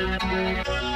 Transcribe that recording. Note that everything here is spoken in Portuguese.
Música